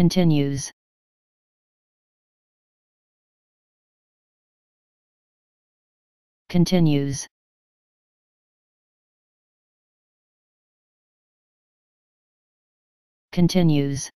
continues. Continues. Continues.